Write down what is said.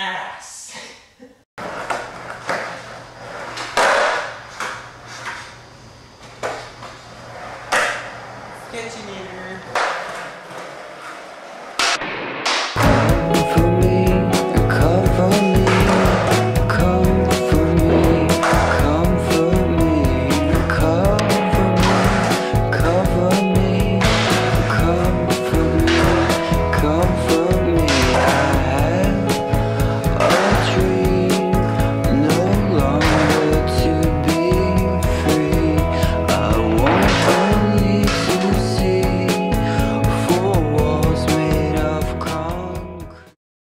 ass. Kitchen eater.